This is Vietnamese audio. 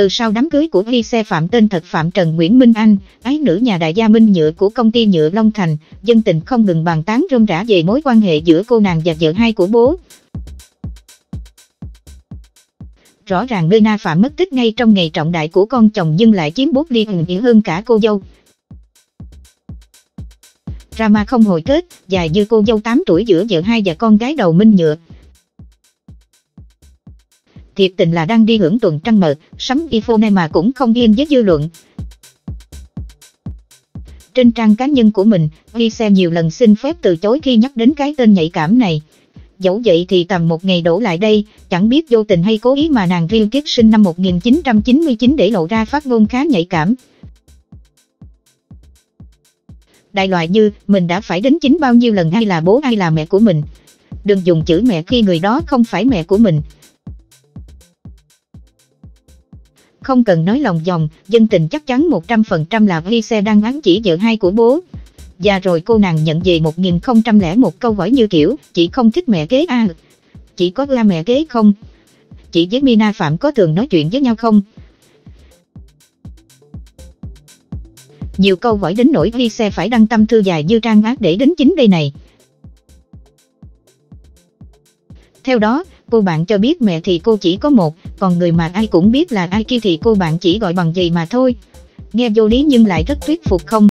Từ sau đám cưới của hy xe Phạm tên thật Phạm Trần Nguyễn Minh Anh, ái nữ nhà đại gia Minh Nhựa của công ty nhựa Long Thành, dân tình không ngừng bàn tán rôm rã về mối quan hệ giữa cô nàng và vợ hai của bố. Rõ ràng Lena Phạm mất tích ngay trong ngày trọng đại của con chồng nhưng lại chiếm bốt ly hừng hơn cả cô dâu. Drama không hồi kết, dài như cô dâu 8 tuổi giữa vợ hai và con gái đầu Minh Nhựa. Thiệt tình là đang đi hưởng tuần trăng mật, sắm iPhone mà cũng không yên với dư luận. Trên trang cá nhân của mình, Vi Xe nhiều lần xin phép từ chối khi nhắc đến cái tên nhạy cảm này. Dẫu vậy thì tầm một ngày đổ lại đây, chẳng biết vô tình hay cố ý mà nàng Riêu Kiết sinh năm 1999 để lộ ra phát ngôn khá nhạy cảm. Đại loại như, mình đã phải đến chính bao nhiêu lần hay là bố hay là mẹ của mình. Đừng dùng chữ mẹ khi người đó không phải mẹ của mình. Không cần nói lòng dòng, dân tình chắc chắn 100% là Vi xe đang ám chỉ vợ hai của bố. Và rồi cô nàng nhận về 1001 câu hỏi như kiểu, chị không thích mẹ kế à? Chị có la mẹ kế không? Chị với Mina Phạm có thường nói chuyện với nhau không? Nhiều câu hỏi đến nỗi Vi xe phải đăng tâm thư dài như trang ác để đến chính đây này. Theo đó, cô bạn cho biết mẹ thì cô chỉ có một, còn người mà ai cũng biết là ai kia thì cô bạn chỉ gọi bằng gì mà thôi. Nghe vô lý nhưng lại rất thuyết phục không?